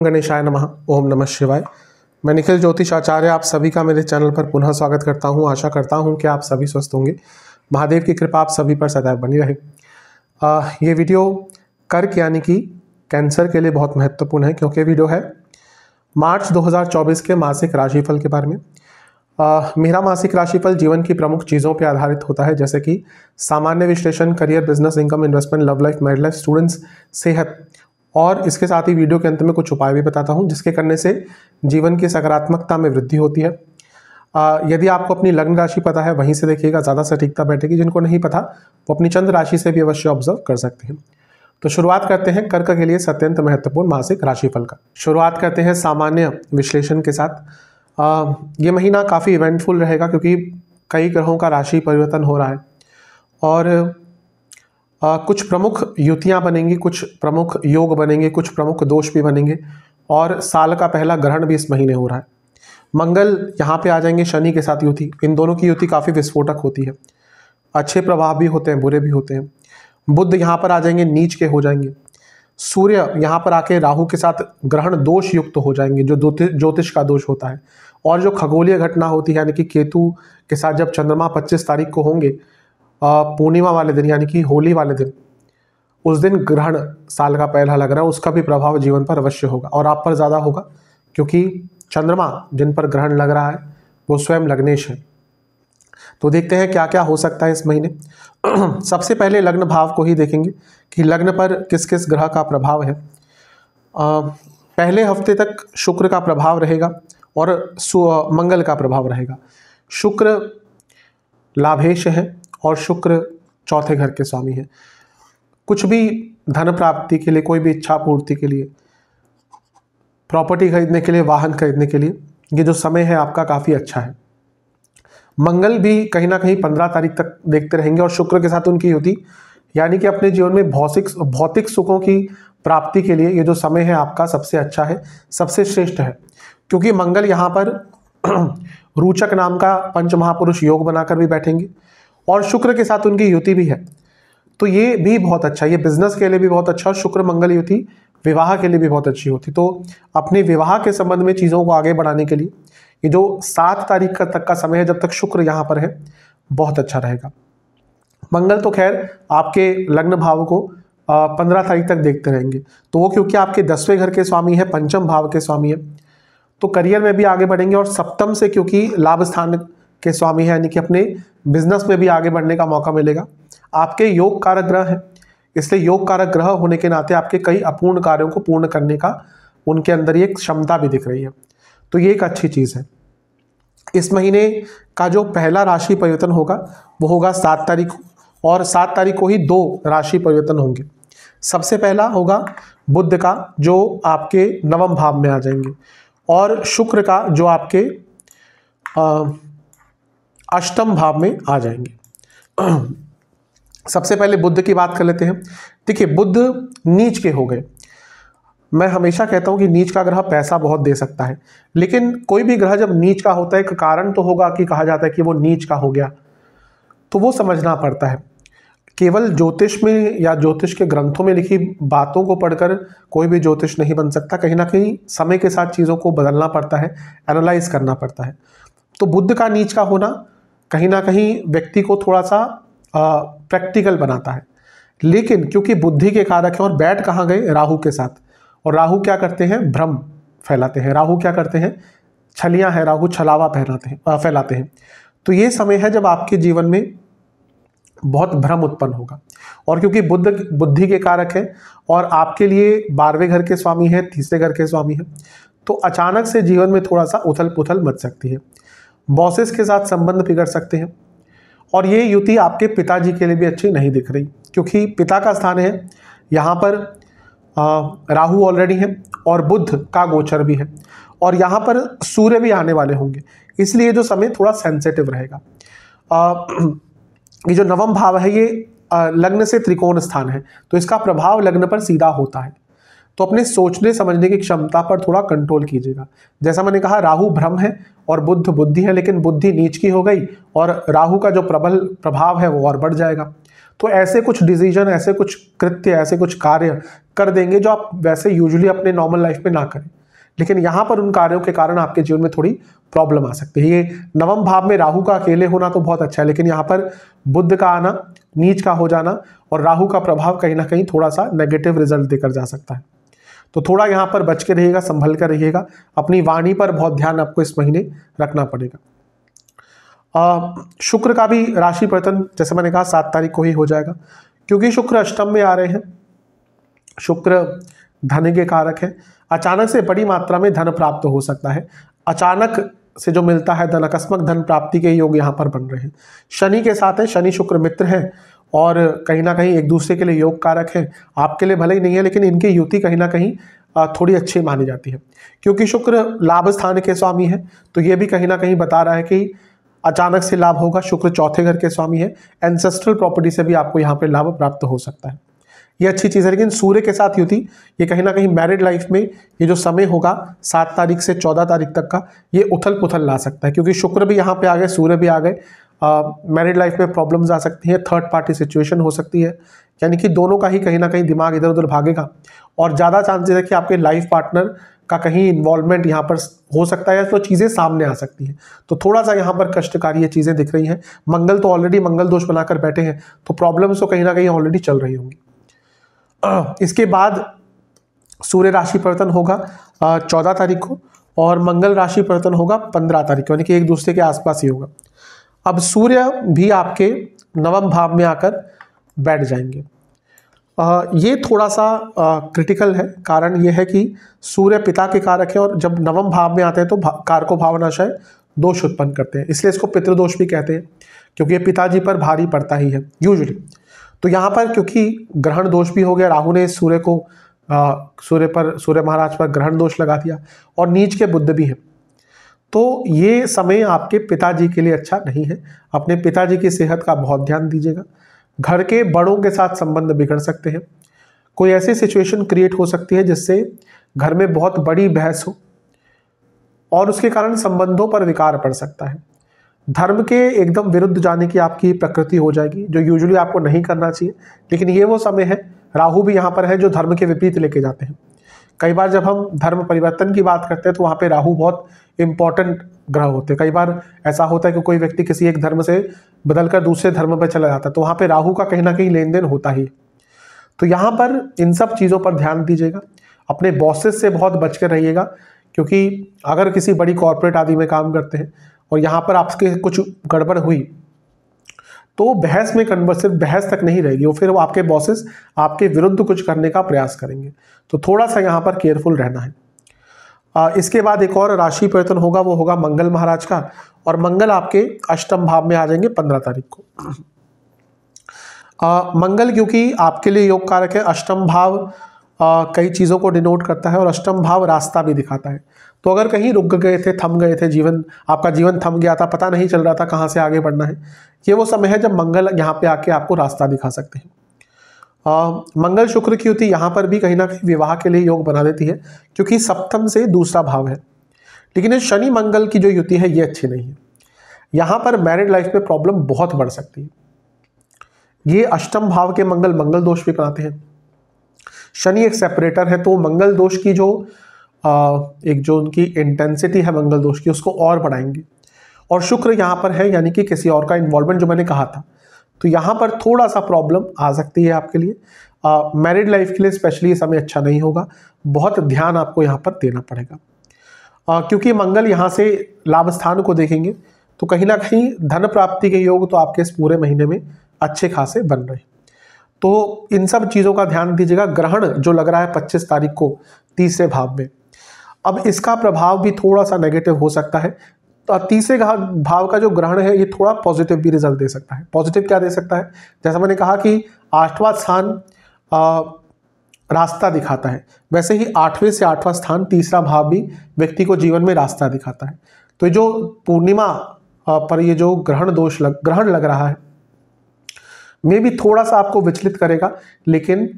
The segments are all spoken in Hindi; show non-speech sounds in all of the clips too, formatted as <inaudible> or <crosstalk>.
गणेशाय नमः ओम नमः शिवाय। मैं निखिल ज्योतिष आचार्य आप सभी का मेरे चैनल पर पुनः स्वागत करता हूँ। आशा करता हूँ कि आप सभी स्वस्थ होंगे। महादेव की कृपा आप सभी पर सदैव बनी रहे। आ, ये वीडियो कर्क यानी कि कैंसर के लिए बहुत महत्वपूर्ण है क्योंकि वीडियो है मार्च 2024 के मासिक राशिफल के बारे में। आ, मेरा मासिक राशिफल जीवन की प्रमुख चीज़ों पर आधारित होता है जैसे कि सामान्य विश्लेषण career business income investment love life married life students सेहत। और इसके साथ ही वीडियो के अंत में कुछ उपाय भी बताता हूँ जिसके करने से जीवन की सकारात्मकता में वृद्धि होती है। आ, यदि आपको अपनी लग्न राशि पता है वहीं से देखिएगा ज़्यादा सटीकता बैठेगी। जिनको नहीं पता वो अपनी चंद्र राशि से भी अवश्य ऑब्ज़र्व कर सकते हैं। तो शुरुआत करते हैं कर्क के लिए अत्यंत महत्वपूर्ण मासिक राशिफल का। शुरुआत करते हैं सामान्य विश्लेषण के साथ। आ, ये महीना काफ़ी इवेंटफुल रहेगा क्योंकि कई ग्रहों का राशि परिवर्तन हो रहा है। और आ, कुछ प्रमुख युतियाँ बनेंगी कुछ प्रमुख योग बनेंगे कुछ प्रमुख दोष भी बनेंगे और साल का पहला ग्रहण भी इस महीने हो रहा है। मंगल यहाँ पे आ जाएँगे शनि के साथ युति। इन दोनों की युति काफ़ी विस्फोटक होती है। अच्छे प्रभाव भी होते हैं बुरे भी होते हैं। बुद्ध यहाँ पर आ जाएँगे नीच के हो जाएँगे। सूर्य यहाँ पर आके राहु के साथ ग्रहण दोष युक्त हो जाएँगे जो ज्योतिष का दोष होता है। और जो खगोलीय घटना होती है यानी कि केतु के साथ जब चंद्रमा 25 तारीख को होंगे पूर्णिमा वाले दिन यानी कि होली वाले दिन उस दिन ग्रहण साल का पहला लग रहा है उसका भी प्रभाव जीवन पर अवश्य होगा और आप पर ज़्यादा होगा क्योंकि चंद्रमा जिन पर ग्रहण लग रहा है वो स्वयं लग्नेश है। तो देखते हैं क्या क्या हो सकता है इस महीने। <clears throat> सबसे पहले लग्न भाव को ही देखेंगे कि लग्न पर किस किस ग्रह का प्रभाव है। आ, पहले हफ़्ते तक शुक्र का प्रभाव रहेगा और मंगल का प्रभाव रहेगा। शुक्र लाभेश है और शुक्र चौथे घर के स्वामी हैं। कुछ भी धन प्राप्ति के लिए, कोई भी इच्छा पूर्ति के लिए प्रॉपर्टी खरीदने के लिए, वाहन खरीदने के लिए, ये जो समय है आपका काफ़ी अच्छा है। मंगल भी कहीं ना कहीं पंद्रह तारीख तक देखते रहेंगे और शुक्र के साथ उनकी होती यानी कि अपने जीवन में भौतिक भौतिक सुखों की प्राप्ति के लिए ये जो समय है आपका सबसे अच्छा है, सबसे श्रेष्ठ है। क्योंकि मंगल यहाँ पर <clears throat> रूचक नाम का पंच महापुरुष योग बनाकर भी बैठेंगे। और शुक्र के साथ उनकी युति भी है। तो ये भी बहुत अच्छा ये बिज़नेस के लिए भी बहुत अच्छा शुक्र मंगल युति विवाह के लिए भी बहुत अच्छी होती। तो अपने विवाह के संबंध में चीज़ों को आगे बढ़ाने के लिए, ये जो सात तारीख का तक का समय है, जब तक शुक्र यहाँ पर है, बहुत अच्छा रहेगा। मंगल तो खैर आपके लग्न भाव को पंद्रह तारीख तक देखते रहेंगे। तो वो क्योंकि आपके दसवें घर के स्वामी है, पंचम भाव के स्वामी है। तो करियर में भी आगे बढ़ेंगे और सप्तम से क्योंकि लाभ स्थान के स्वामी है, यानी कि अपने बिज़नेस में भी आगे बढ़ने का मौका मिलेगा। आपके योग कारक ग्रह हैं। इसलिए योग कारक ग्रह होने के नाते आपके कई अपूर्ण कार्यों को पूर्ण करने का उनके अंदर ये क्षमता भी दिख रही है। तो ये एक अच्छी चीज़ है। इस महीने का जो पहला राशि परिवर्तन होगा, वो होगा सात तारीख और सात तारीख को ही दो राशि परिवर्तन होंगे। सबसे पहला होगा बुद्ध का, जो आपके नवम भाव में आ जाएँगे, और शुक्र का, जो आपके अष्टम भाव में आ जाएँगे। सबसे पहले बुद्ध की बात कर लेते हैं। देखिए, बुद्ध नीच के हो गए। मैं हमेशा कहता हूँ कि नीच का ग्रह पैसा बहुत दे सकता है, लेकिन कोई भी ग्रह जब नीच का होता है, एक कारण तो होगा कि कहा जाता है कि वो नीच का हो गया। तो वो समझना पड़ता है। केवल ज्योतिष में या ज्योतिष के ग्रंथों में लिखी बातों को पढ़कर कोई भी ज्योतिष नहीं बन सकता। कहीं ना कहीं समय के साथ चीज़ों को बदलना पड़ता है एनालाइज करना पड़ता है। तो बुद्ध का नीच का होना कहीं ना कहीं व्यक्ति को थोड़ा सा प्रैक्टिकल बनाता है। लेकिन क्योंकि बुद्धि के कारक हैं और बैठ कहाँ गए? राहु के साथ। और राहु क्या करते हैं? भ्रम फैलाते हैं। राहु क्या करते हैं? छलियाँ हैं। राहु छलावा पहनाते हैं फैलाते हैं। तो ये समय है जब आपके जीवन में बहुत भ्रम उत्पन्न होगा। और क्योंकि बुद्ध, बुद्धि के कारक है और आपके लिए बारहवें घर के स्वामी है, तीसरे घर के स्वामी है तो अचानक से जीवन में थोड़ा सा उथल पुथल मच सकती है। बॉसेस के साथ संबंध बिगड़ सकते हैं। और ये युति आपके पिताजी के लिए भी अच्छी नहीं दिख रही, क्योंकि पिता का स्थान है, यहाँ पर राहु ऑलरेडी है और बुद्ध का गोचर भी है। और यहाँ पर सूर्य भी आने वाले होंगे, इसलिए जो समय थोड़ा सेंसेटिव रहेगा। <clears throat> ये जो नवम भाव है, ये लग्न से त्रिकोण स्थान है तो इसका प्रभाव लग्न पर सीधा होता है। तो अपने सोचने, समझने की क्षमता पर थोड़ा कंट्रोल कीजिएगा। जैसा मैंने कहा, राहु भ्रम है और बुद्ध बुद्धि है, लेकिन बुद्धि नीच की हो गई और राहु का जो प्रबल प्रभाव है वो और बढ़ जाएगा। तो ऐसे कुछ डिसीज़न ऐसे कुछ कृत्य, ऐसे कुछ कार्य कर देंगे जो आप वैसे यूजुअली अपने नॉर्मल लाइफ में ना करें। लेकिन यहाँ पर उन कार्यों के कारण आपके जीवन में थोड़ी प्रॉब्लम आ सकती है। ये नवम भाव में राहु का अकेले होना तो बहुत अच्छा है, लेकिन यहाँ पर बुद्ध का आना, नीच का हो जाना और राहु का प्रभाव कहीं ना कहीं थोड़ा सा नेगेटिव रिज़ल्ट देकर जा सकता है। तो थोड़ा यहाँ पर बच के रहिएगा, संभल कर रहिएगा। अपनी वाणी पर बहुत ध्यान आपको इस महीने रखना पड़ेगा। शुक्र का भी राशि परिवर्तन, जैसे मैंने कहा, सात तारीख को ही हो जाएगा। क्योंकि शुक्र अष्टम में आ रहे हैं। शुक्र धन के कारक है। अचानक से बड़ी मात्रा में धन प्राप्त हो सकता है। अचानक से जो मिलता है, धन अकस्मक धन प्राप्ति के योग यहाँ पर बन रहे हैं। शनि के साथ है, शनि शुक्र मित्र हैं। और कहीं ना कहीं एक दूसरे के लिए योग कारक है। आपके लिए भले ही नहीं है, लेकिन इनकी युति कहीं ना कहीं थोड़ी अच्छी मानी जाती है। क्योंकि शुक्र लाभ स्थान के स्वामी है तो ये भी कहीं ना कहीं बता रहा है कि अचानक से लाभ होगा, शुक्र चौथे घर के स्वामी है। एंसेस्ट्रल प्रॉपर्टी से भी आपको यहाँ पर लाभ प्राप्त हो सकता है। ये अच्छी चीज़ है, लेकिन सूर्य के साथ युति, ये कहीं ना कहीं मैरिड लाइफ में ये जो समय होगा, सात तारीख से चौदह तारीख तक का, ये उथल पुथल ला सकता है। क्योंकि शुक्र भी यहाँ पे आ गए, सूर्य भी आ गए मैरिड लाइफ में प्रॉब्लम्स आ सकती हैं थर्ड पार्टी सिचुएशन हो सकती है। यानी कि दोनों का ही कहीं ना कहीं दिमाग इधर उधर भागेगा। और ज़्यादा चांसेस है कि आपके लाइफ पार्टनर का कहीं इन्वॉल्वमेंट यहाँ पर हो सकता है तो चीज़ें सामने आ सकती हैं। तो थोड़ा सा यहाँ पर कष्टकारी ये चीज़ें दिख रही हैं। मंगल तो ऑलरेडी मंगल दोष बनाकर बैठे हैं तो प्रॉब्लम्स तो कहीं ना कहीं ऑलरेडी चल रही होंगी। इसके बाद सूर्य राशि परिवर्तन होगा चौदह तारीख को, और मंगल राशि परिवर्तन होगा, पंद्रह तारीख को, यानी कि एक दूसरे के आसपास ही होगा। अब सूर्य भी आपके नवम भाव में आकर बैठ जाएँगे। ये थोड़ा सा क्रिटिकल है। कारण ये है कि सूर्य पिता के कारक है और जब नवम भाव में आते हैं तो भा, कारको भावनाशय दोष उत्पन्न करते हैं। इसलिए इसको पितृदोष भी कहते हैं क्योंकि ये पिताजी पर भारी पड़ता ही है यूजली तो यहाँ पर क्योंकि ग्रहण दोष भी हो गया राहु ने सूर्य को सूर्य पर सूर्य महाराज पर ग्रहण दोष लगा दिया और नीच के बुद्ध भी हैं। तो ये समय आपके पिताजी के लिए अच्छा नहीं है। अपने पिताजी की सेहत का बहुत ध्यान दीजिएगा। घर के बड़ों के साथ संबंध बिगड़ सकते हैं। कोई ऐसी सिचुएशन क्रिएट हो सकती है जिससे घर में बहुत बड़ी बहस हो और उसके कारण संबंधों पर विकार पड़ सकता है। धर्म के एकदम विरुद्ध जाने की आपकी प्रकृति हो जाएगी, जो यूजुअली आपको नहीं करना चाहिए। लेकिन ये वो समय है, राहु भी यहाँ पर है जो धर्म के विपरीत लेके जाते हैं। कई बार जब हम धर्म परिवर्तन की बात करते हैं तो वहाँ पे राहु बहुत इंपॉर्टेंट ग्रह होते हैं। कई बार ऐसा होता है कि कोई व्यक्ति किसी एक धर्म से बदलकर दूसरे धर्म पर चला जाता है तो वहाँ पे राहु का कहीं ना कहीं लेन देन होता ही तो यहाँ पर इन सब चीज़ों पर ध्यान दीजिएगा। अपने बॉसेस से बहुत बच कर रहिएगा, क्योंकि अगर किसी बड़ी कॉरपोरेट आदि में काम करते हैं, और यहाँ पर आपके कुछ गड़बड़ हुई तो बहस में कन्वर्ट सिर्फ़ बहस तक नहीं रहेगी वो फिर वो आपके बॉसेस आपके विरुद्ध कुछ करने का प्रयास करेंगे। तो थोड़ा सा यहाँ पर केयरफुल रहना है। आ, इसके बाद एक और राशि परिवर्तन होगा वो होगा मंगल महाराज का और मंगल आपके अष्टम भाव में आ जाएँगे पंद्रह तारीख को। आ, मंगल क्योंकि आपके लिए योग कारक है अष्टम भाव आ, कई चीज़ों को डिनोट करता है और अष्टम भाव रास्ता भी दिखाता है। तो अगर कहीं रुक गए थे थम गए थे जीवन आपका जीवन थम गया था पता नहीं चल रहा था कहाँ से आगे बढ़ना है। ये वो समय है जब मंगल यहाँ पे आके आपको रास्ता दिखा सकते हैं। आ, मंगल शुक्र की युति यहाँ पर भी कहीं ना कहीं विवाह के लिए योग बना देती है क्योंकि सप्तम से दूसरा भाव है। लेकिन ये शनि मंगल की जो युति है ये अच्छी नहीं है। यहाँ पर मैरिड लाइफ में प्रॉब्लम बहुत बढ़ सकती है। ये अष्टम भाव के मंगल मंगल दोष भी बनाते हैं। शनि एक सेपरेटर है तो मंगल दोष की जो एक जो उनकी इंटेंसिटी है मंगल दोष की उसको और बढ़ाएँगे। और शुक्र यहाँ पर है यानी कि किसी और का इन्वॉल्वमेंट जो मैंने कहा था। तो यहाँ पर थोड़ा सा प्रॉब्लम आ सकती है आपके लिए। मैरिड लाइफ के लिए स्पेशली ये समय अच्छा नहीं होगा। बहुत ध्यान आपको यहाँ पर देना पड़ेगा। आ, क्योंकि मंगल यहाँ से लाभ स्थान को देखेंगे तो कहीं ना कहीं धन प्राप्ति के योग तो आपके इस पूरे महीने में अच्छे खासे बन रहे हैं। तो इन सब चीज़ों का ध्यान दीजिएगा। ग्रहण जो लग रहा है 25 तारीख को तीसरे भाव में। अब इसका प्रभाव भी थोड़ा सा नेगेटिव हो सकता है। तो तीसरे भाव का जो ग्रहण है, ये थोड़ा पॉजिटिव भी रिज़ल्ट दे सकता है। पॉजिटिव क्या दे सकता है? जैसा मैंने कहा कि आठवां स्थान रास्ता दिखाता है। वैसे ही आठवें से आठवां स्थान तीसरा भाव भी व्यक्ति को जीवन में रास्ता दिखाता है। तो जो पूर्णिमा पर ये जो ग्रहण दोष लग, ग्रहण लग रहा है, मे भी थोड़ा सा आपको विचलित करेगा, लेकिन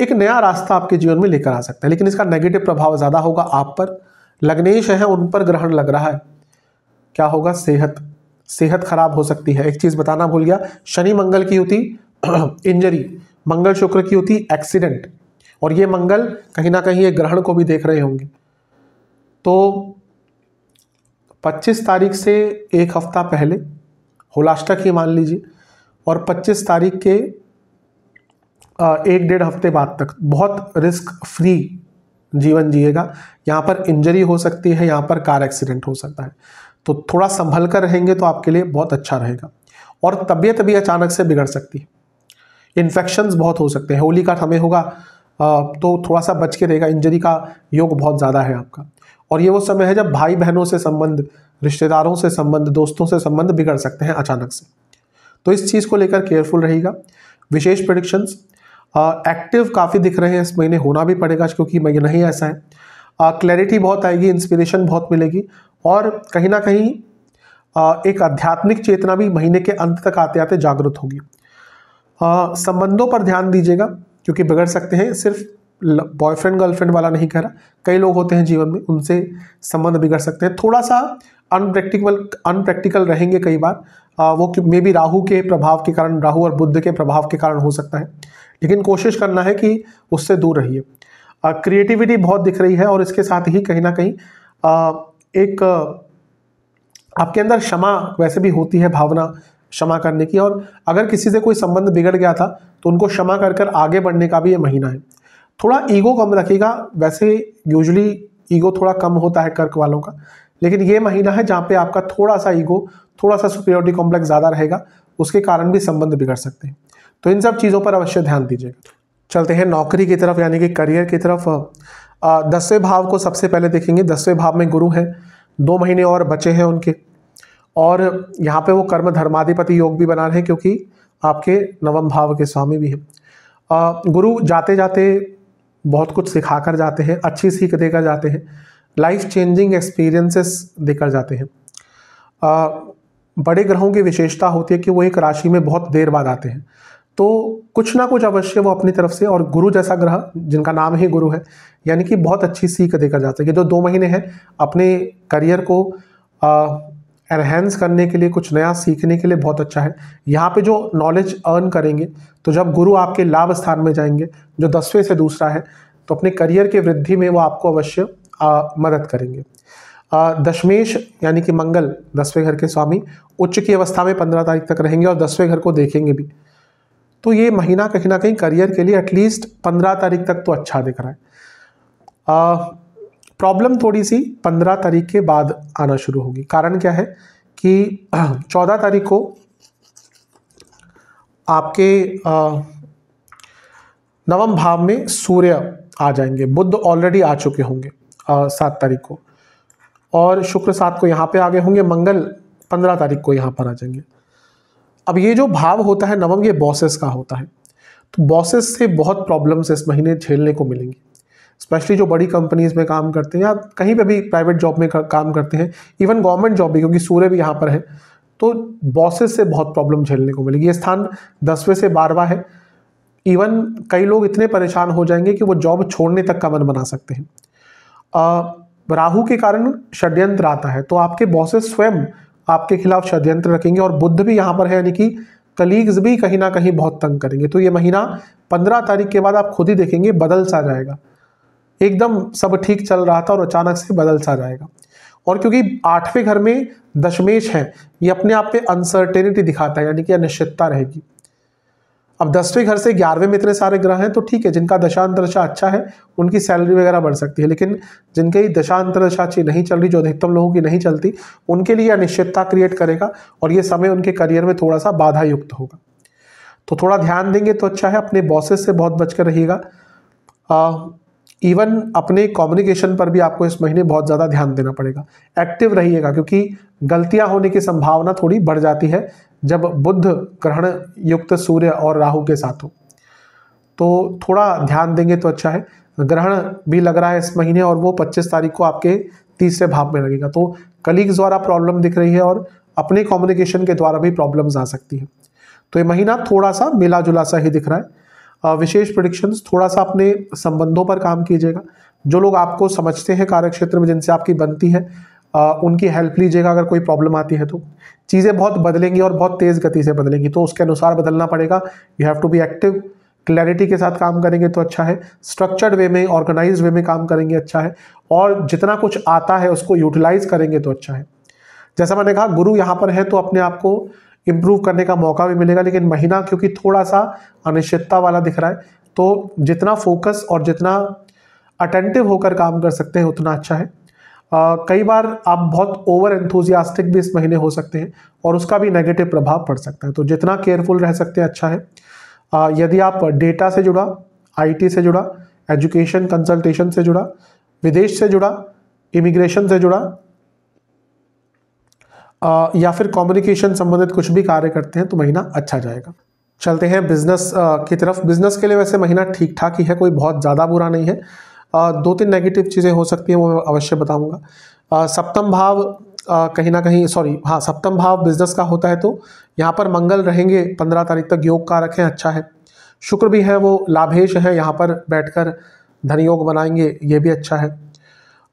एक नया रास्ता आपके जीवन में लेकर आ सकता है, लेकिन इसका नेगेटिव प्रभाव ज़्यादा होगा आप पर। लग्नेश है उन पर ग्रहण लग रहा है। क्या होगा? सेहत। सेहत खराब हो सकती है। एक चीज़ बताना भूल गया, शनि मंगल की होती <clears throat> इंजरी मंगल शुक्र की होती एक्सीडेंट और ये मंगल कहीं ना कहीं एक ग्रहण को भी देख रहे होंगे। तो 25 तारीख से एक हफ़्ता पहले, होलाष्टक ही मान लीजिए, और 25 तारीख के एक डेढ़ हफ़्ते बाद तक बहुत रिस्क फ्री जीवन जिएगा। यहाँ पर इंजरी हो सकती है, यहाँ पर कार एक्सीडेंट हो सकता है। तो थोड़ा संभल कर रहेंगे तो आपके लिए बहुत अच्छा रहेगा। और तबीयत भी अचानक से बिगड़ सकती है। इन्फेक्शंस बहुत हो सकते हैं। होली का समय होगा तो थोड़ा सा बच के रहेगा। इंजरी का योग बहुत ज़्यादा है आपका। और ये वो समय है जब भाई बहनों से संबंध, रिश्तेदारों से संबंध, दोस्तों से संबंध बिगड़ सकते हैं अचानक से। तो इस चीज़ को लेकर केयरफुल रहेगा विशेष प्रडिक्शंस एक्टिव काफ़ी दिख रहे हैं इस महीने होना भी पड़ेगा क्योंकि महीना ही ऐसा है। क्लैरिटी बहुत आएगी इंस्पिरेशन बहुत मिलेगी और कहीं ना कहीं एक आध्यात्मिक चेतना भी महीने के अंत तक आते आते जागृत होगी। संबंधों पर ध्यान दीजिएगा क्योंकि बिगड़ सकते हैं सिर्फ़ बॉयफ्रेंड गर्लफ्रेंड वाला नहीं कह रहा कई लोग होते हैं जीवन में उनसे संबंध बिगड़ सकते हैं। थोड़ा सा अनप्रैक्टिकल अनप्रैक्टिकल रहेंगे कई बार आ, वो मे बी राहु के प्रभाव के कारण राहु और बुद्ध के प्रभाव के कारण हो सकता है। लेकिन कोशिश करना है कि उससे दूर रहिए। क्रिएटिविटी बहुत दिख रही है और इसके साथ ही कहीं ना कहीं आ, एक आपके अंदर क्षमा वैसे भी होती है भावना क्षमा करने की और अगर किसी से कोई संबंध बिगड़ गया था तो उनको क्षमा कर कर आगे बढ़ने का भी ये महीना है। थोड़ा ईगो कम रखिएगा वैसे यूजली ईगो थोड़ा कम होता है कर्क वालों का लेकिन ये महीना है जहाँ पे आपका थोड़ा सा ईगो थोड़ा सा सुपीरियोरिटी कॉम्प्लेक्स ज़्यादा रहेगा उसके कारण भी संबंध बिगड़ सकते हैं। तो इन सब चीज़ों पर अवश्य ध्यान दीजिएगा। चलते हैं नौकरी की तरफ़, यानी कि करियर की तरफ़। दसवें भाव को सबसे पहले देखेंगे। दसवें भाव में गुरु हैं। दो महीने और बचे हैं उनके। और यहाँ पे वो कर्म धर्माधिपति योग भी बना रहे हैं, क्योंकि आपके नवम भाव के स्वामी भी हैं। गुरु जाते जाते बहुत कुछ सिखा कर जाते हैं, अच्छी सीख देकर जाते हैं। लाइफ चेंजिंग एक्सपीरियंसेस देकर जाते हैं। बड़े ग्रहों की विशेषता होती है कि वो एक राशि में बहुत देर बाद आते हैं। तो कुछ ना कुछ अवश्य वो अपनी तरफ़ से और गुरु जैसा ग्रह, जिनका नाम ही गुरु है, यानी कि बहुत अच्छी सीख देकर जाते हैं कि जो दो महीने हैं, अपने करियर को एनहेंस करने के लिए, कुछ नया सीखने के लिए बहुत अच्छा है। यहाँ पे जो नॉलेज अर्न करेंगे तो जब गुरु आपके लाभ स्थान में जाएँगे, जो दसवें से दूसरा है तो अपने करियर के वृद्धि में वो आपको अवश्य मदद करेंगे। दशमेश, यानी कि मंगल, दसवें घर के स्वामी, उच्च की अवस्था में पंद्रह तारीख तक रहेंगे और दसवें घर को देखेंगे भी। तो ये महीना कहीं ना कहीं करियर के लिए एटलीस्ट पंद्रह तारीख तक तो अच्छा दिख रहा है। प्रॉब्लम थोड़ी सी पंद्रह तारीख के बाद आना शुरू होगी। कारण क्या है कि <clears throat> चौदह तारीख को आपके नवम भाव में सूर्य आ जाएँगे। बुद्ध ऑलरेडी आ चुके होंगे सात तारीख को। और शुक्र सात को यहाँ पे आगे होंगे, मंगल पंद्रह तारीख को यहाँ पर आ जाएँगे। अब ये जो भाव होता है नवम, ये बॉसेस का होता है। तो बॉसेस से बहुत प्रॉब्लम्स इस महीने झेलने को मिलेंगी। स्पेशली जो बड़ी कंपनीज़ में काम करते हैं या कहीं पे भी प्राइवेट जॉब में काम करते हैं इवन गवर्नमेंट जॉब भी, क्योंकि सूर्य भी यहाँ पर है तो बॉसेस से बहुत प्रॉब्लम झेलने को मिलेगी। ये स्थान दसवें से बारहवा है। इवन कई लोग इतने परेशान हो जाएँगे कि वो जॉब छोड़ने तक का मन बना सकते हैं। राहु के कारण षड्यंत्र आता है तो आपके बॉसेस स्वयं आपके खिलाफ षड्यंत्र रखेंगे और बुद्ध भी यहाँ पर है, यानी कि कलीग्स भी कहीं ना कहीं बहुत तंग करेंगे। तो ये महीना पंद्रह तारीख के बाद आप खुद ही देखेंगे, बदल सा जाएगा। एकदम सब ठीक चल रहा था और अचानक से बदल सा जाएगा। और क्योंकि आठवें घर में दशमेश है, ये अपने आप पे अनसर्टेनिटी दिखाता है, यानी कि अनिश्चितता रहेगी। अब दसवें घर से ग्यारहवें में इतने सारे ग्रह हैं तो ठीक है, जिनका दशांतरदशा अच्छा है, उनकी सैलरी वगैरह बढ़ सकती है, लेकिन जिनकी दशांतरदशा अच्छी नहीं चल रही, जो अधिकतम लोगों की नहीं चलती, उनके लिए अनिश्चितता क्रिएट करेगा, और ये समय उनके करियर में थोड़ा सा बाधा युक्त होगा। तो थोड़ा ध्यान देंगे तो अच्छा है, अपने बॉसेस से बहुत बचकर रहिएगा। इवन अपने कम्युनिकेशन पर भी आपको इस महीने बहुत ज़्यादा ध्यान देना पड़ेगा। एक्टिव रहिएगा, क्योंकि गलतियाँ होने की संभावना थोड़ी बढ़ जाती है जब बुद्ध ग्रहण युक्त सूर्य और राहु के साथ हो। तो थोड़ा ध्यान देंगे तो अच्छा है। ग्रहण भी लग रहा है इस महीने और वो 25 तारीख को आपके तीसरे भाव में लगेगा। तो कलीग्स द्वारा प्रॉब्लम दिख रही है और अपने कम्युनिकेशन के द्वारा भी प्रॉब्लम्स आ सकती है। तो ये महीना थोड़ा सा मिला जुला सा ही दिख रहा है। विशेष प्रोडिक्शंस थोड़ा सा अपने संबंधों पर काम कीजिएगा। जो लोग आपको समझते हैं कार्य क्षेत्र में, जिनसे आपकी बनती है आ, उनकी हेल्प लीजिएगा अगर कोई प्रॉब्लम आती है तो। चीज़ें बहुत बदलेंगी और बहुत तेज़ गति से बदलेंगी तो उसके अनुसार बदलना पड़ेगा। You have to be active clarity के साथ काम करेंगे तो अच्छा है। स्ट्रक्चर्ड वे में ऑर्गेनाइज वे में काम करेंगे अच्छा है। और जितना कुछ आता है उसको यूटिलाइज करेंगे तो अच्छा है। जैसा मैंने कहा गुरु यहाँ पर है तो अपने आप को इम्प्रूव करने का मौका भी मिलेगा लेकिन महीना क्योंकि थोड़ा सा अनिश्चितता वाला दिख रहा है तो जितना फोकस और जितना अटेंटिव होकर काम कर सकते हैं उतना अच्छा है। आ, कई बार आप बहुत ओवर एंथुजियास्टिक भी इस महीने हो सकते हैं और उसका भी नेगेटिव प्रभाव पड़ सकता है। तो जितना केयरफुल रह सकते हैं अच्छा है। आ, यदि आप डेटा से जुड़ा आईटी से जुड़ा एजुकेशन कंसल्टेशन से जुड़ा विदेश से जुड़ा इमिग्रेशन से जुड़ा आ, या फिर कम्युनिकेशन संबंधित कुछ भी कार्य करते हैं तो महीना अच्छा जाएगा। चलते हैं बिज़नेस की तरफ़। बिज़नेस के लिए वैसे महीना ठीक ठाक ही है कोई बहुत ज़्यादा बुरा नहीं है। दो तीन नेगेटिव चीज़ें हो सकती हैं, वो मैं अवश्य बताऊँगा। सप्तम भाव कहीं ना कहीं सॉरी हाँ सप्तम भाव बिज़नेस का होता है तो यहाँ पर मंगल रहेंगे, पंद्रह तारीख तक योग का रखें अच्छा है। शुक्र भी है, वो लाभेश है, यहाँ पर बैठकर धन योग बनाएँगे, ये भी अच्छा है।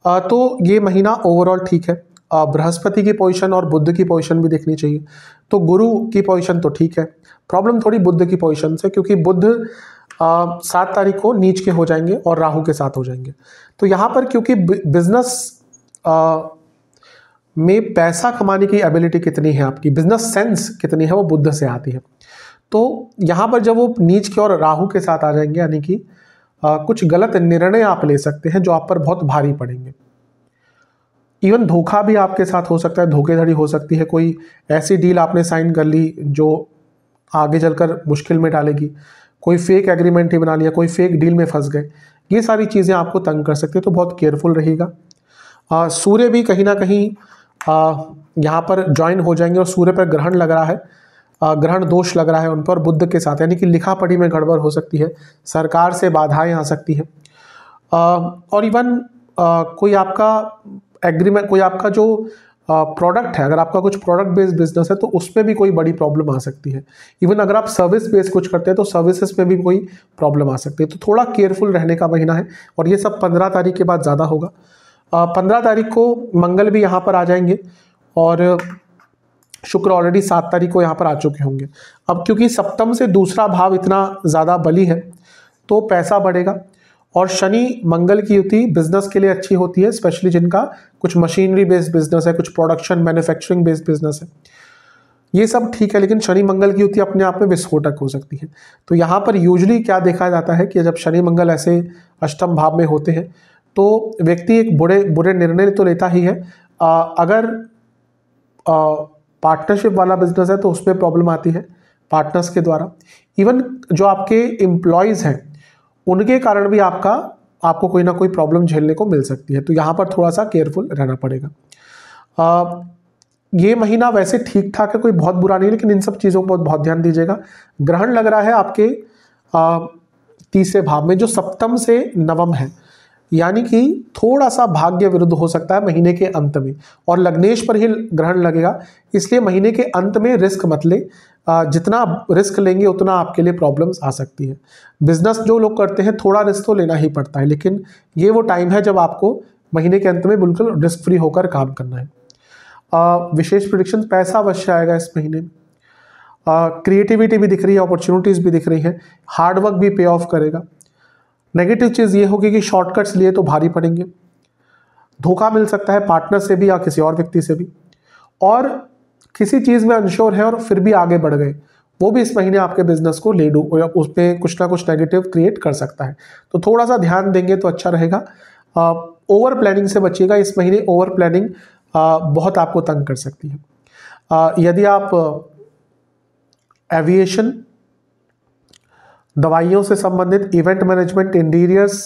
तो ये महीना ओवरऑल ठीक है। बृहस्पति की पोजीशन और बुद्ध की पोजीशन भी देखनी चाहिए। तो गुरु की पोजीशन तो ठीक है। प्रॉब्लम थोड़ी बुद्ध की पोजीशन से, क्योंकि बुद्ध सात तारीख को नीच के हो जाएँगे और राहु के साथ हो जाएँगे। तो यहाँ पर क्योंकि बिज़नेस में पैसा कमाने की एबिलिटी कितनी है आपकी बिज़नेस सेंस कितनी है वो बुद्ध से आती है। तो यहाँ पर जब वो नीच के और राहु के साथ आ जाएँगे, यानी कि कुछ गलत निर्णय आप ले सकते हैं जो आप पर बहुत भारी पड़ेंगे। इवन धोखा भी आपके साथ हो सकता है, धोखेधड़ी हो सकती है, कोई ऐसी डील आपने साइन कर ली जो आगे चलकर मुश्किल में डालेगी। कोई फेक एग्रीमेंट ही बना लिया, कोई फेक डील में फंस गए। ये सारी चीज़ें आपको तंग कर सकती है तो बहुत केयरफुल रहेगा सूर्य भी कहीं ना कहीं यहाँ पर ज्वाइन हो जाएँगे और सूर्य पर ग्रहण लग रहा है। ग्रहण दोष लग रहा है उन पर, बुद्ध के साथ, यानी कि लिखा पढ़ी में गड़बड़ हो सकती है। सरकार से बाधाएँ आ सकती हैं। और इवन कोई आपका एग्रीमेंट कोई आपका जो प्रोडक्ट है। अगर आपका कुछ प्रोडक्ट बेस्ड बिज़नेस है तो उसमें भी कोई बड़ी प्रॉब्लम आ सकती है। इवन अगर आप सर्विस बेस्ड कुछ करते हैं तो सर्विसेज़ में भी कोई प्रॉब्लम आ सकती है। तो थोड़ा केयरफुल रहने का महीना है और ये सब पंद्रह तारीख के बाद ज़्यादा होगा। पंद्रह तारीख को मंगल भी यहाँ पर आ जाएँगे और शुक्र ऑलरेडी सात तारीख को यहाँ पर आ चुके होंगे। अब क्योंकि सप्तम से दूसरा भाव इतना ज़्यादा बली है तो पैसा बढ़ेगा। और शनि मंगल की युति बिज़नेस के लिए अच्छी होती है स्पेशली जिनका कुछ मशीनरी बेस्ड बिज़नेस है कुछ प्रोडक्शन मैन्युफैक्चरिंग बेस्ड बिज़नेस है। ये सब ठीक है लेकिन शनि मंगल की युति अपने आप में विस्फोटक हो सकती है। तो यहाँ पर यूजली क्या देखा जाता है कि जब शनि मंगल ऐसे अष्टम भाव में होते हैं तो व्यक्ति एक बुरे बुरे निर्णय तो लेता ही है। आ, अगर पार्टनरशिप वाला बिज़नेस है तो उसमें प्रॉब्लम आती है पार्टनर्स के द्वारा। इवन जो आपके एम्प्लॉयज़ हैं उनके कारण भी आपका आपको कोई ना कोई प्रॉब्लम झेलने को मिल सकती है। तो यहाँ पर थोड़ा सा केयरफुल रहना पड़ेगा। आ, ये महीना वैसे ठीक ठाक है कोई बहुत बुरा नहीं लेकिन इन सब चीज़ों पर बहुत ध्यान दीजिएगा। ग्रहण लग रहा है आपके तीसरे भाव में जो सप्तम से नवम है। यानी कि थोड़ा सा भाग्य विरुद्ध हो सकता है महीने के अंत में। और लग्नेश पर ही ग्रहण लगेगा इसलिए महीने के अंत में रिस्क मत ले। जितना रिस्क लेंगे, उतना आपके लिए प्रॉब्लम्स आ सकती है। बिज़नेस जो लोग करते हैं, थोड़ा रिस्क तो लेना ही पड़ता है, लेकिन ये वो टाइम है जब आपको महीने के अंत में बिल्कुल रिस्क फ्री होकर काम करना है। विशेष प्रोडिक्शन पैसा अवश्य आएगा इस महीने। में क्रिएटिविटी भी दिख रही है अपॉर्चुनिटीज़ भी दिख रही हैं। हार्डवर्क भी पे ऑफ़ करेगा। नेगेटिव चीज़ ये होगी कि शॉर्टकट्स लिए तो भारी पड़ेंगे। धोखा मिल सकता है पार्टनर से भी या किसी और व्यक्ति से भी। और किसी चीज़ में अनश्योर है और फिर भी आगे बढ़ गए। वो भी इस महीने आपके बिज़नेस को ले डू उस पर कुछ ना कुछ नेगेटिव क्रिएट कर सकता है। तो थोड़ा सा ध्यान देंगे तो अच्छा रहेगा। ओवर प्लानिंग से बचिएगा। इस महीने ओवर प्लानिंग बहुत आपको तंग कर सकती है। आ, यदि आप एविएशन दवाइयों से संबंधित event management interiors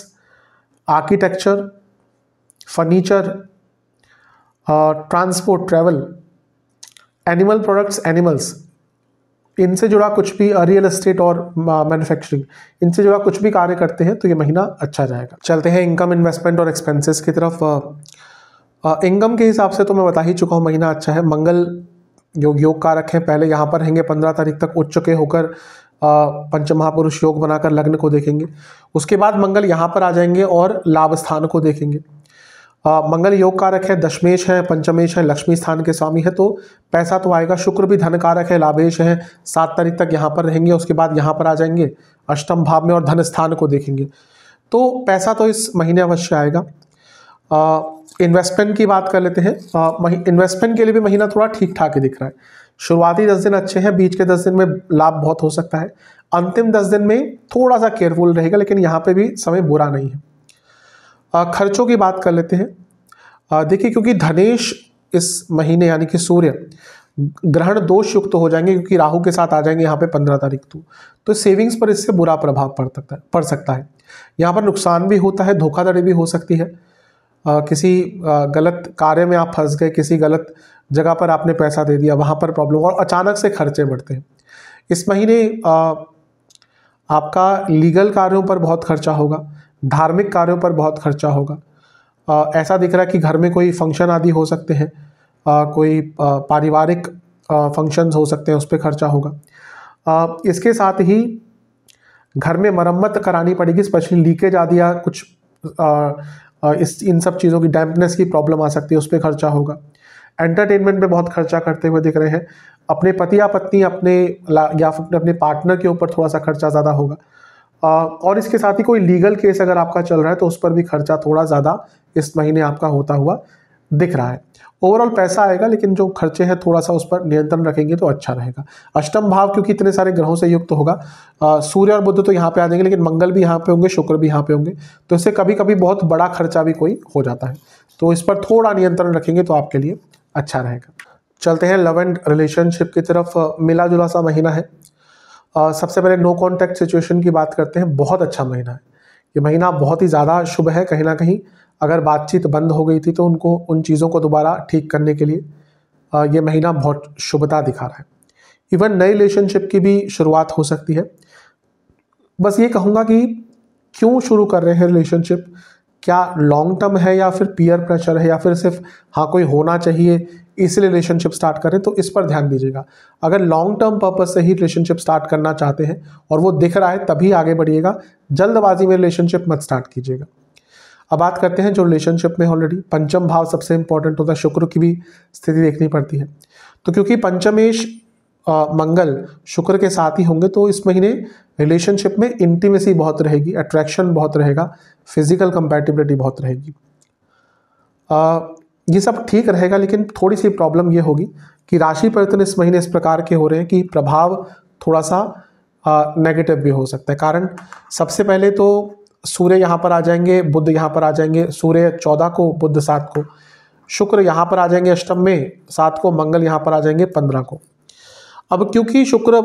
architecture furniture transport travel animal products animals इनसे जुड़ा कुछ भी रियल एस्टेट और मैन्युफैक्चरिंग इनसे जुड़ा कुछ भी कार्य करते हैं तो ये महीना अच्छा जाएगा। चलते हैं इनकम इन्वेस्टमेंट और एक्सपेंसेस की तरफ़। इनकम के हिसाब से तो मैं बता ही चुका हूँ, महीना अच्छा है। मंगल योग योग कारक है। पहले यहाँ पर रहेंगे, पंद्रह तारीख तक उच्च के होकर पंच महापुरुष योग बनाकर लग्न को देखेंगे। उसके बाद मंगल यहाँ पर आ जाएँगे और लाभ स्थान को देखेंगे। आ, मंगल योग कारक है दशमेश है पंचमेश है लक्ष्मी स्थान के स्वामी है तो पैसा तो आएगा शुक्र भी धन कारक है लाभेश है। सात तारीख तक यहाँ पर रहेंगे उसके बाद यहाँ पर आ जाएँगे अष्टम भाव में और धन स्थान को देखेंगे। तो पैसा तो इस महीने अवश्य आएगा। इन्वेस्टमेंट की बात कर लेते हैं। इन्वेस्टमेंट के लिए भी महीना थोड़ा ठीक ठाक ही दिख रहा है। शुरुआती दस दिन अच्छे हैं बीच के दस दिन में लाभ बहुत हो सकता है। अंतिम दस दिन में थोड़ा सा केयरफुल रहेगा लेकिन यहाँ पे भी समय बुरा नहीं है। खर्चों की बात कर लेते हैं। देखिए क्योंकि धनेश इस महीने यानी कि सूर्य ग्रहण दोष युक्त तो हो जाएँगे क्योंकि राहु के साथ आ जाएँगे यहाँ पे पंद्रह तारीख को। तो सेविंग्स पर इससे बुरा प्रभाव पड़ सकता है पड़ सकता है। यहाँ पर नुकसान भी होता है धोखाधड़ी भी हो सकती है। आ, किसी आ, गलत कार्य में आप फंस गए किसी गलत जगह पर आपने पैसा दे दिया वहाँ पर प्रॉब्लम और अचानक से खर्चे बढ़ते हैं। इस महीने आ, आपका लीगल कार्यों पर बहुत खर्चा होगा। धार्मिक कार्यों पर बहुत खर्चा होगा। आ, ऐसा दिख रहा है कि घर में कोई फ़ंक्शन आदि हो सकते हैं। आ, कोई पारिवारिक फ़ंक्शंस हो सकते हैं उस पर खर्चा होगा। आ, इसके साथ ही घर में मरम्मत करानी पड़ेगी स्पेशली लीकेज आदि या कुछ आ, इस इन सब चीज़ों की डैम्पनेस की प्रॉब्लम आ सकती है उस पर खर्चा होगा। एंटरटेनमेंट में बहुत खर्चा करते हुए दिख रहे हैं। अपने पति या पत्नी अपने या अपने पार्टनर के ऊपर थोड़ा सा खर्चा ज़्यादा होगा। और इसके साथ ही कोई लीगल केस अगर आपका चल रहा है तो उस पर भी खर्चा थोड़ा ज़्यादा इस महीने आपका होता हुआ दिख रहा है। ओवरऑल पैसा आएगा, लेकिन जो खर्चे हैं थोड़ा सा उस पर नियंत्रण रखेंगे तो अच्छा रहेगा। अष्टम भाव, क्योंकि इतने सारे ग्रहों से युक्त तो होगा सूर्य और बुद्ध तो यहाँ पे आ जाएँगे, लेकिन मंगल भी यहाँ पे होंगे, शुक्र भी यहाँ पे होंगे तो इससे कभी कभी बहुत बड़ा खर्चा भी कोई हो जाता है। तो इस पर थोड़ा नियंत्रण रखेंगे तो आपके लिए अच्छा रहेगा। चलते हैं लव एंड रिलेशनशिप की तरफ़। मिला जुला सा महीना है। आ, सबसे पहले नो कॉन्टैक्ट सिचुएशन की बात करते हैं बहुत अच्छा महीना है। ये महीना बहुत ही ज़्यादा शुभ है कहीं ना कहीं। अगर बातचीत बंद हो गई थी तो उनको उन चीज़ों को दोबारा ठीक करने के लिए आ, ये महीना बहुत शुभता दिखा रहा है। इवन नई रिलेशनशिप की भी शुरुआत हो सकती है। बस ये कहूँगा कि क्यों शुरू कर रहे हैं रिलेशनशिप क्या लॉन्ग टर्म है या फिर पीयर प्रेशर है या फिर सिर्फ़ हाँ कोई होना चाहिए इसलिए रिलेशनशिप स्टार्ट करें तो इस पर ध्यान दीजिएगा। अगर लॉन्ग टर्म पर्पज से ही रिलेशनशिप स्टार्ट करना चाहते हैं और वो दिख रहा है, तभी आगे बढ़िएगा। जल्दबाजी में रिलेशनशिप मत स्टार्ट कीजिएगा। अब बात करते हैं जो रिलेशनशिप में ऑलरेडी पंचम भाव सबसे इंपॉर्टेंट होता है, शुक्र की भी स्थिति देखनी पड़ती है। तो क्योंकि पंचमेश मंगल शुक्र के साथ ही होंगे तो इस महीने रिलेशनशिप में इंटीमेसी बहुत रहेगी अट्रैक्शन बहुत रहेगा फ़िज़िकल कंपेटिबिलिटी बहुत रहेगी। ये सब ठीक रहेगा, लेकिन थोड़ी सी प्रॉब्लम ये होगी कि राशि परिवर्तन इस महीने इस प्रकार के हो रहे हैं कि प्रभाव थोड़ा सा नेगेटिव भी हो सकता है। कारण सबसे पहले तो सूर्य यहाँ पर आ जाएँगे बुद्ध यहाँ पर आ जाएँगे, सूर्य चौदह को बुद्ध सात को, शुक्र यहाँ पर आ जाएँगे अष्टम में, सात को, मंगल यहाँ पर आ जाएँगे पंद्रह को। अब क्योंकि शुक्र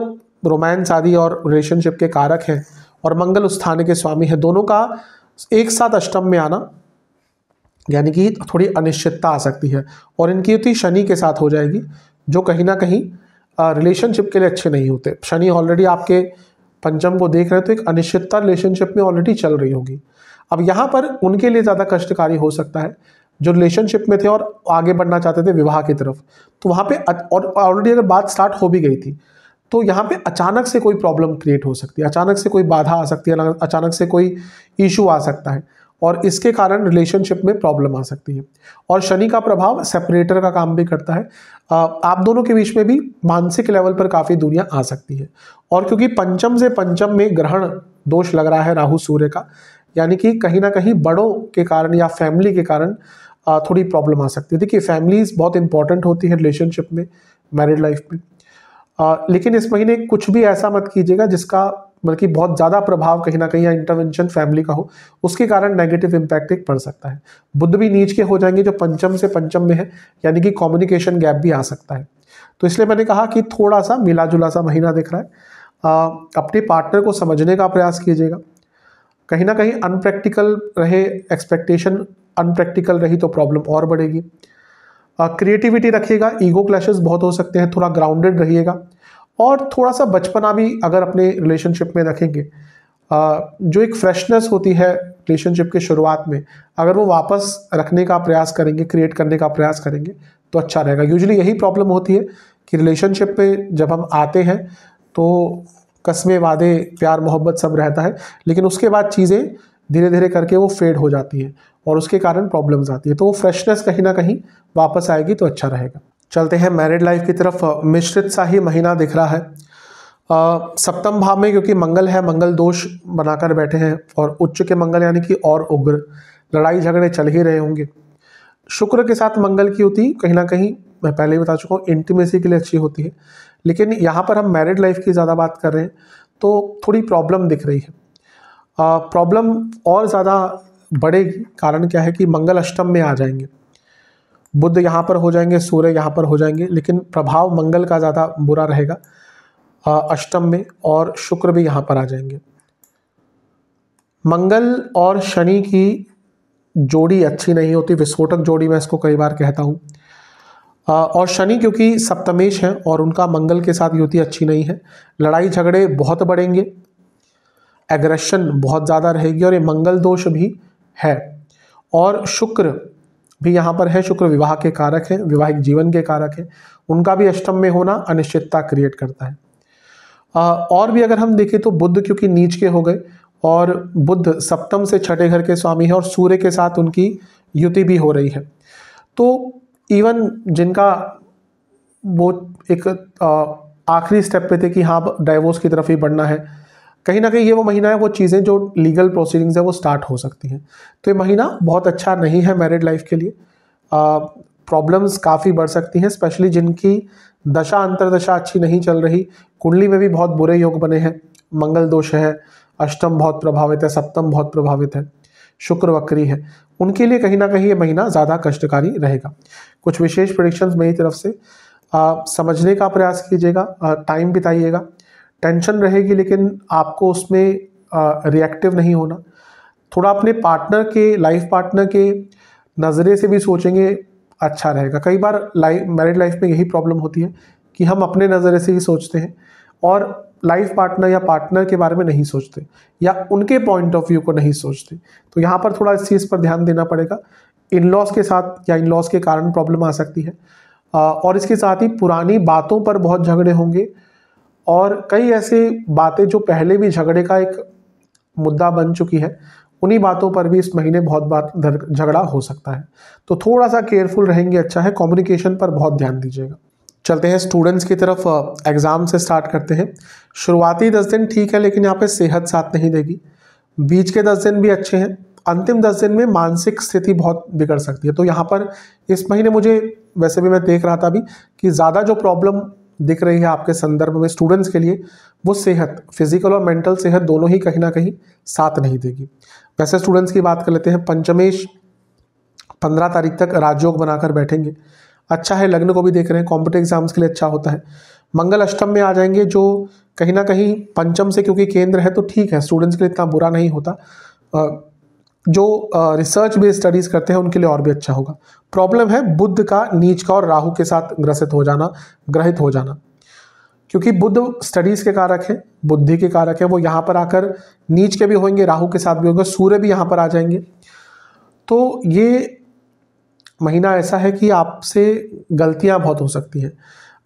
रोमांस आदि और रिलेशनशिप के कारक हैं और मंगल उस स्थान के स्वामी है, दोनों का एक साथ अष्टम में आना यानी कि थोड़ी अनिश्चितता आ सकती है और इनकी युति शनि के साथ हो जाएगी, जो कहीं ना कहीं रिलेशनशिप के लिए अच्छे नहीं होते। शनि ऑलरेडी आपके पंचम को देख रहे हैं तो एक अनिश्चितता रिलेशनशिप में ऑलरेडी चल रही होगी। अब यहाँ पर उनके लिए ज़्यादा कष्टकारी हो सकता है, जो रिलेशनशिप में थे और आगे बढ़ना चाहते थे विवाह की तरफ़। तो वहाँ पे और ऑलरेडी अगर बात स्टार्ट हो भी गई थी तो यहाँ पे अचानक से कोई प्रॉब्लम क्रिएट हो सकती है। अचानक से कोई बाधा आ सकती है, अचानक से कोई इशू आ सकता है। और इसके कारण रिलेशनशिप में प्रॉब्लम आ सकती है। और शनि का प्रभाव सेपरेटर का काम भी करता है। आप दोनों के बीच में भी मानसिक लेवल पर काफ़ी दूरियाँ आ सकती है। और क्योंकि पंचम से पंचम में ग्रहण दोष लग रहा है राहु सूर्य का, यानी कि कहीं ना कहीं बड़ों के कारण या फैमिली के कारण थोड़ी प्रॉब्लम आ सकती है। देखिए फैमिलीज़ बहुत इंपॉर्टेंट होती है रिलेशनशिप में मैरिड लाइफ में। लेकिन इस महीने कुछ भी ऐसा मत कीजिएगा जिसका बल्कि बहुत ज़्यादा प्रभाव कहीं ना कहीं या इंटरवेंशन फैमिली का हो उसके कारण नेगेटिव इम्पैक्ट एक पड़ सकता है। बुद्ध भी नीच के हो जाएँगे जो पंचम से पंचम में है यानी कि कम्युनिकेशन गैप भी आ सकता है। तो इसलिए मैंने कहा कि थोड़ा सा मिला जुला सा महीना दिख रहा है। आ, अपने पार्टनर को समझने का प्रयास कीजिएगा। कहीं ना कहीं अनप्रैक्टिकल रहे एक्सपेक्टेशन अनप्रैक्टिकल रही तो प्रॉब्लम और बढ़ेगी। क्रिएटिविटी रखिएगा ईगो क्लैशेस बहुत हो सकते हैं थोड़ा ग्राउंडेड रहिएगा। और थोड़ा सा बचपना भी अगर अपने रिलेशनशिप में रखेंगे जो एक फ्रेशनेस होती है रिलेशनशिप के शुरुआत में, अगर वो वापस रखने का प्रयास करेंगे क्रिएट करने का प्रयास करेंगे तो अच्छा रहेगा। यूजली यही प्रॉब्लम होती है कि रिलेशनशिप में जब हम आते हैं तो कस्मे वादे, प्यार, मोहब्बत सब रहता है, लेकिन उसके बाद चीज़ें धीरे धीरे करके वो फेड हो जाती हैं और उसके कारण प्रॉब्लम्स आती है। तो वो फ्रेशनेस कहीं ना कहीं वापस आएगी तो अच्छा रहेगा। चलते हैं मैरिड लाइफ की तरफ़ मिश्रित सा ही महीना दिख रहा है। सप्तम भाव में क्योंकि मंगल है, मंगल दोष बनाकर बैठे हैं और उच्च के मंगल यानी कि और उग्र, लड़ाई झगड़े चल ही रहे होंगे। शुक्र के साथ मंगल की होती, कहीं ना कहीं, मैं पहले ही बता चुका हूँ इंटीमेसी के लिए अच्छी होती है। लेकिन यहाँ पर हम मैरिड लाइफ की ज़्यादा बात कर रहे हैं तो थोड़ी प्रॉब्लम दिख रही है। प्रॉब्लम और ज़्यादा बड़े कारण क्या है कि मंगल अष्टम में आ जाएँगे। बुद्ध यहाँ पर हो जाएँगे, सूर्य यहाँ पर हो जाएँगे, लेकिन प्रभाव मंगल का ज़्यादा बुरा रहेगा। अष्टम में और शुक्र भी यहाँ पर आ जाएँगे। मंगल और शनि की जोड़ी अच्छी नहीं होती, विस्फोटक जोड़ी मैं इसको कई बार कहता हूँ। और शनि क्योंकि सप्तमेश है और उनका मंगल के साथ युति अच्छी नहीं है। लड़ाई झगड़े बहुत बढ़ेंगे एग्रेशन बहुत ज़्यादा रहेगी और ये मंगल दोष भी है। और शुक्र भी यहाँ पर है, शुक्र विवाह के कारक है, विवाहिक जीवन के कारक है। उनका भी अष्टम में होना अनिश्चितता क्रिएट करता है। और भी अगर हम देखें तो बुद्ध क्योंकि नीच के हो गए, और बुद्ध सप्तम से छठे घर के स्वामी है, और सूर्य के साथ उनकी युति भी हो रही है। तो इवन जिनका वो एक आखिरी स्टेप पे थे कि हाँ डाइवोर्स की तरफ़ ही बढ़ना है कहीं ना कहीं ये वो महीना है वो चीज़ें जो लीगल प्रोसीडिंग्स है वो स्टार्ट हो सकती हैं। तो ये महीना बहुत अच्छा नहीं है मैरिड लाइफ के लिए। प्रॉब्लम्स काफ़ी बढ़ सकती हैं स्पेशली जिनकी दशा अंतरदशा अच्छी नहीं चल रही। कुंडली में भी बहुत बुरे योग बने हैं। मंगल दोष है अष्टम बहुत प्रभावित है सप्तम बहुत प्रभावित है शुक्र वक्री है। उनके लिए कहीं ना कहीं ये महीना ज़्यादा कष्टकारी रहेगा। कुछ विशेष प्रोडिक्शंस मेरी तरफ़ से। आ, समझने का प्रयास कीजिएगा टाइम बिताइएगा। टेंशन रहेगी, लेकिन आपको उसमें रिएक्टिव नहीं होना। थोड़ा अपने पार्टनर के लाइफ पार्टनर के नज़रे से भी सोचेंगे अच्छा रहेगा। कई बार लाइफ मैरिड लाइफ में यही प्रॉब्लम होती है कि हम अपने नज़रे से ही सोचते हैं और लाइफ पार्टनर या पार्टनर के बारे में नहीं सोचते या उनके पॉइंट ऑफ़ व्यू को नहीं सोचते। तो यहाँ पर थोड़ा इस चीज़ पर ध्यान देना पड़ेगा। इन लॉस के साथ या इन लॉस के कारण प्रॉब्लम आ सकती है। और इसके साथ ही पुरानी बातों पर बहुत झगड़े होंगे। और कई ऐसी बातें जो पहले भी झगड़े का एक मुद्दा बन चुकी है, उन्हीं बातों पर भी इस महीने बहुत बात झगड़ा हो सकता है। तो थोड़ा सा केयरफुल रहेंगे अच्छा है कम्युनिकेशन पर बहुत ध्यान दीजिएगा। चलते हैं स्टूडेंट्स की तरफ़ एग्ज़ाम से स्टार्ट करते हैं। शुरुआती दस दिन ठीक है, लेकिन यहाँ पे सेहत साथ नहीं देगी। बीच के दस दिन भी अच्छे हैं, अंतिम दस दिन में मानसिक स्थिति बहुत बिगड़ सकती है। तो यहाँ पर इस महीने मुझे, वैसे भी मैं देख रहा था अभी, कि ज़्यादा जो प्रॉब्लम दिख रही है आपके संदर्भ में स्टूडेंट्स के लिए, वो सेहत फ़िज़िकल और मेंटल सेहत दोनों ही कहीं ना कहीं साथ नहीं देगी। वैसे स्टूडेंट्स की बात कर लेते हैं, पंचमेश, पंद्रह तारीख तक राजयोग बनाकर बैठेंगे। अच्छा है, लग्न को भी देख रहे हैं कॉम्पिटेटिव एग्ज़ाम्स के लिए अच्छा होता है। मंगल अष्टम में आ जाएँगे जो कहीं ना कहीं पंचम से, क्योंकि केंद्र है तो ठीक है स्टूडेंट्स के लिए इतना बुरा नहीं होता। जो रिसर्च बेस्ड स्टडीज़ करते हैं, उनके लिए और भी अच्छा होगा। प्रॉब्लम है बुद्ध का नीच का और राहु के साथ ग्रसित हो जाना, ग्रहित हो जाना। क्योंकि बुद्ध स्टडीज़ के कारक है, बुद्धि के कारक है, वो यहाँ पर आकर नीच के भी होंगे, राहु के साथ भी होंगे, सूर्य भी यहाँ पर आ जाएँगे। तो ये महीना ऐसा है कि आपसे गलतियाँ बहुत हो सकती हैं।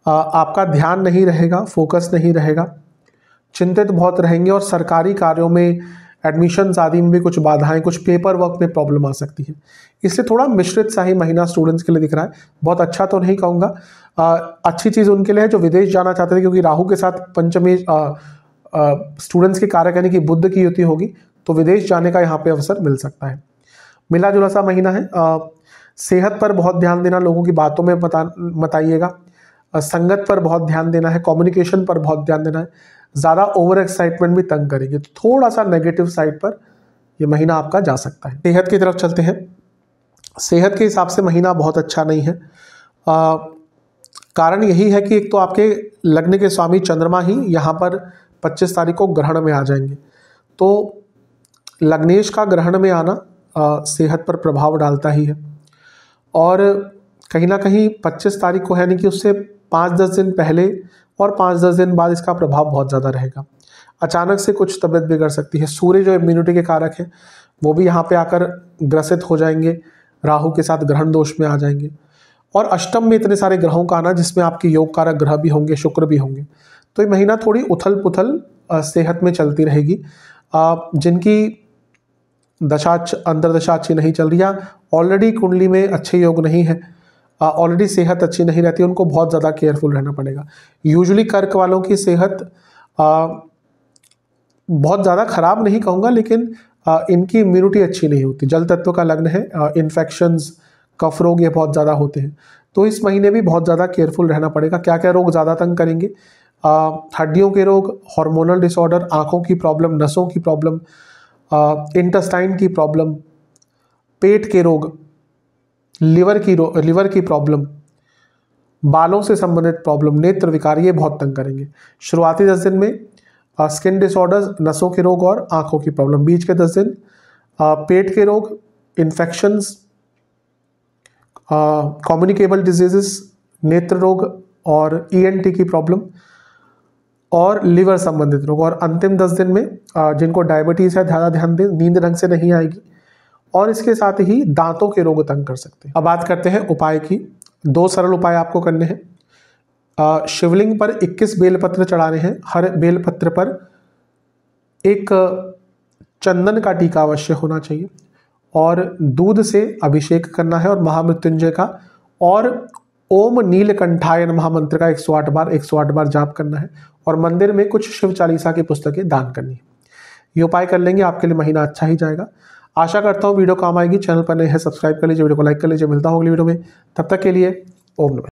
आपका ध्यान नहीं रहेगा फोकस नहीं रहेगा, चिंतित बहुत रहेंगे और सरकारी कार्यों में एडमिशन आदि में भी कुछ बाधाएँ कुछ पेपर वर्क में प्रॉब्लम आ सकती है। इसलिए थोड़ा मिश्रित सा ही महीना स्टूडेंट्स के लिए दिख रहा है। बहुत अच्छा तो नहीं कहूँगा। अच्छी चीज़ उनके लिए है जो विदेश जाना चाहते थे क्योंकि राहु के साथ पंचमी स्टूडेंट्स के कारक यानी कि बुद्ध की युति होगी तो विदेश जाने का यहाँ पे अवसर मिल सकता है। मिला जुला सा महीना है। आ, सेहत पर बहुत ध्यान देना लोगों की बातों में बता बताइएगा संगत पर बहुत ध्यान देना है कम्युनिकेशन पर बहुत ध्यान देना है। ज़्यादा ओवर एक्साइटमेंट भी तंग करेगी। तो थोड़ा सा नेगेटिव साइड पर ये महीना आपका जा सकता है। सेहत की तरफ़ चलते हैं। सेहत के हिसाब से महीना बहुत अच्छा नहीं है। आ, कारण यही है कि एक तो आपके लग्न के स्वामी चंद्रमा ही यहाँ पर 25 तारीख को ग्रहण में आ जाएँगे। तो लग्नेश का ग्रहण में आना आ, सेहत पर प्रभाव डालता ही है। और कहीं ना कहीं 25 तारीख को यानी कि उससे पाँच दस दिन पहले और पाँच दस दिन बाद इसका प्रभाव बहुत ज़्यादा रहेगा। अचानक से कुछ तबीयत बिगड़ सकती है। सूर्य जो इम्यूनिटी के कारक है, वो भी यहाँ पे आकर ग्रसित हो जाएँगे। राहु के साथ ग्रहण दोष में आ जाएँगे। और अष्टम में इतने सारे ग्रहों का आना, जिसमें आपके योग कारक ग्रह भी होंगे, शुक्र भी होंगे तो ये महीना थोड़ी उथल पुथल सेहत में चलती रहेगी। जिनकी दशा अंतर दशा अच्छी नहीं चल रही है ऑलरेडी कुंडली में अच्छे योग नहीं है ऑलरेडी सेहत अच्छी नहीं रहती उनको बहुत ज़्यादा केयरफुल रहना पड़ेगा। यूजुअली कर्क वालों की सेहत आ, बहुत ज़्यादा ख़राब नहीं कहूँगा लेकिन आ, इनकी इम्यूनिटी अच्छी नहीं होती। जल तत्व का लग्न है इन्फेक्शंस कफ रोग ये बहुत ज़्यादा होते हैं। तो इस महीने भी बहुत ज़्यादा केयरफुल रहना पड़ेगा। क्या क्या रोग ज़्यादा तंग करेंगे? हड्डियों के रोग हार्मोनल डिसऑर्डर आँखों की प्रॉब्लम नसों की प्रॉब्लम इंटेस्टाइन की प्रॉब्लम पेट के रोग लिवर की लिवर की प्रॉब्लम बालों से संबंधित प्रॉब्लम नेत्र विकार, ये बहुत तंग करेंगे। शुरुआती दस दिन में स्किन डिसऑर्डर्स नसों के रोग और आँखों की प्रॉब्लम बीच के दस दिन पेट के रोग इन्फेक्शंस कम्युनिकेबल डिजीजेस नेत्र रोग और ईएनटी e की प्रॉब्लम और लिवर संबंधित रोग। और अंतिम दस दिन में जिनको डायबिटीज़ है, ज़्यादा ध्यान दें, नींद ढंग से नहीं आएगी। और इसके साथ ही दांतों के रोग तंग कर सकते हैं। अब बात करते हैं उपाय की। दो सरल उपाय आपको करने हैं। शिवलिंग पर 21 बेलपत्र चढ़ाने हैं। हर बेलपत्र पर एक चंदन का टीका अवश्य होना चाहिए और दूध से अभिषेक करना है और महामृत्युंजय का और ओम नीलकंठाय महामंत्र का 108 बार 108 बार जाप करना है और मंदिर में कुछ शिव चालीसा की पुस्तकें दान करनी है। ये उपाय कर लेंगे, आपके लिए महीना अच्छा ही जाएगा। आशा करता हूँ वीडियो काम आएगी। चैनल पर नहीं है, सब्सक्राइब कर लीजिए, वीडियो को लाइक कर लीजिए। मिलता हूँ अगली वीडियो में। तब तक के लिए ओम नमः।